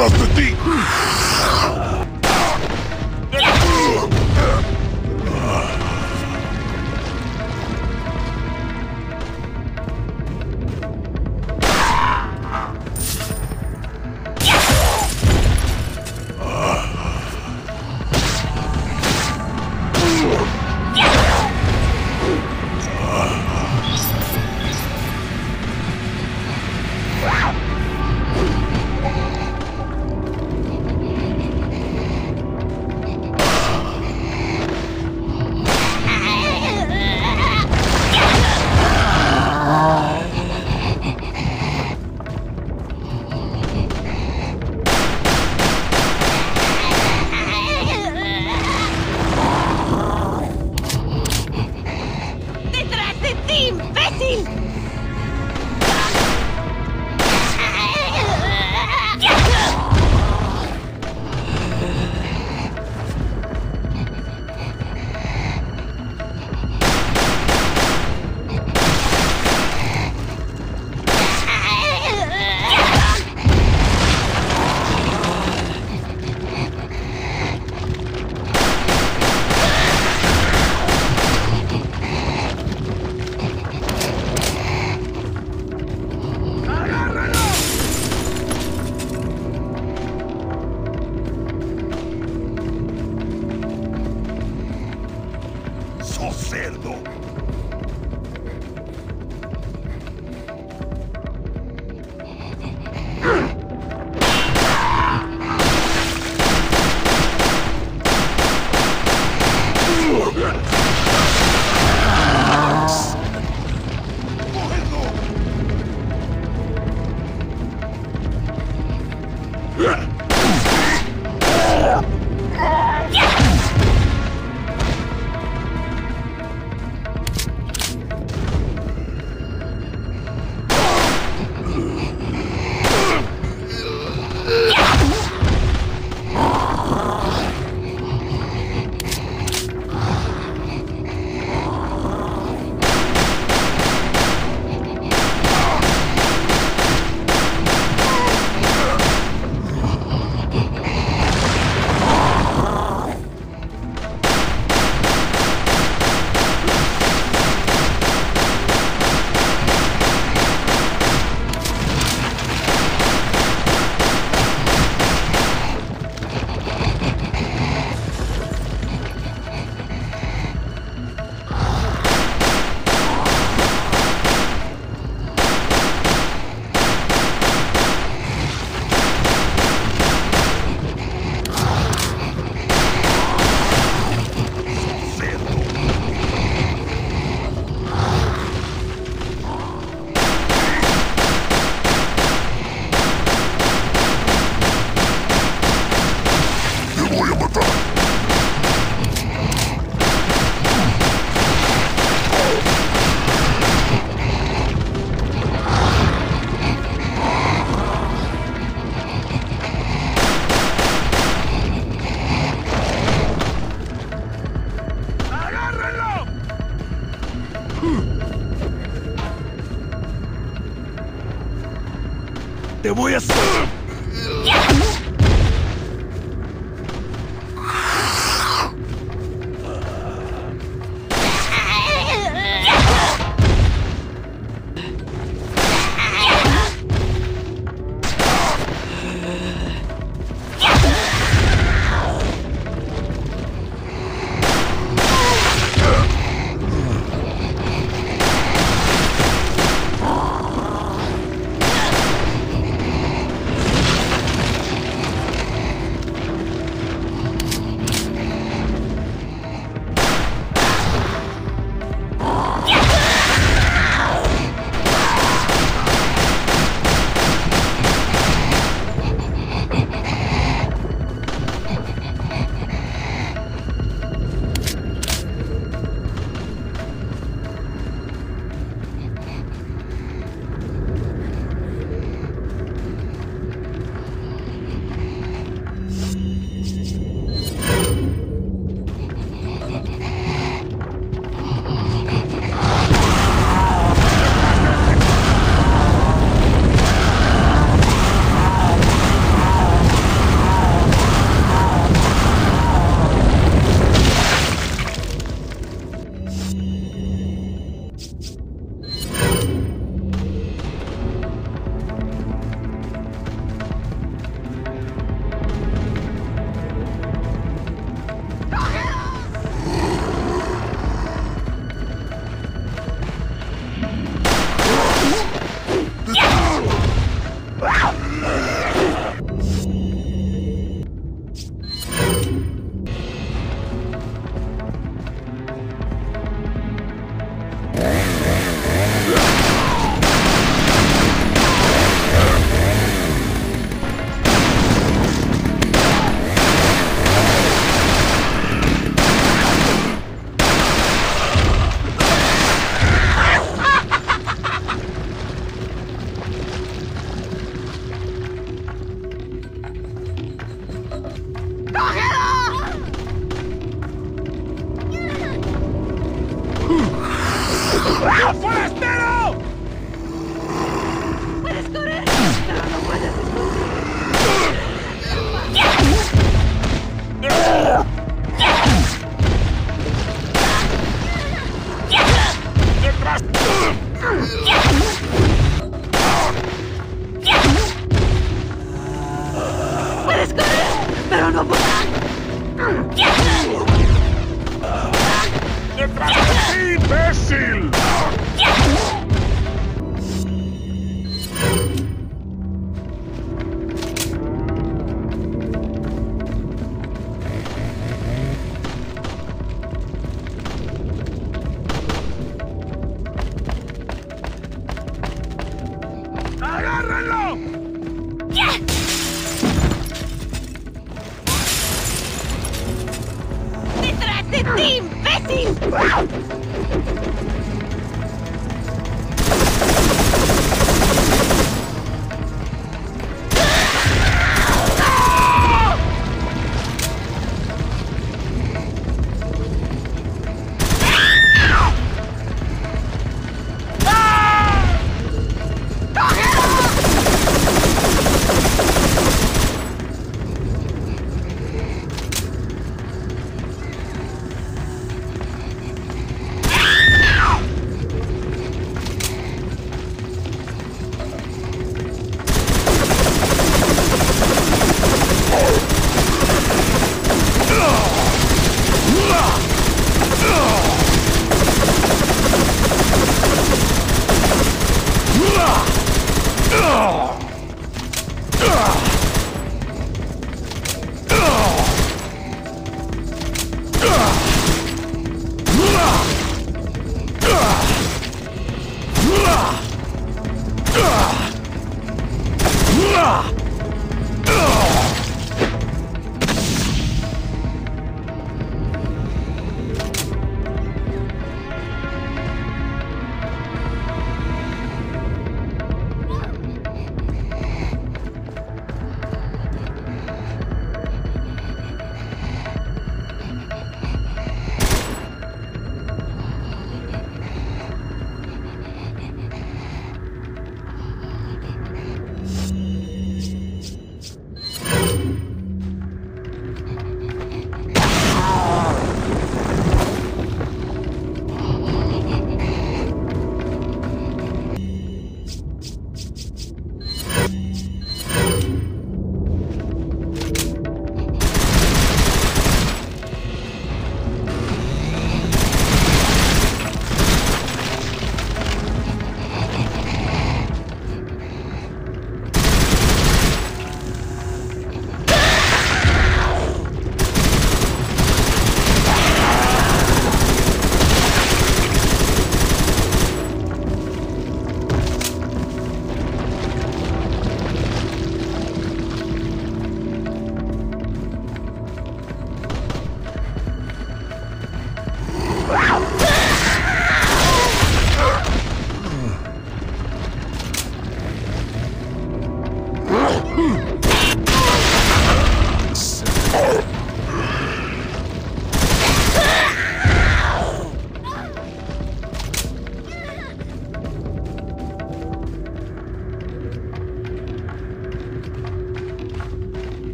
up the deep. ¡Agárrenlo! Te voy a ¡Detrás de ti! Imbécil!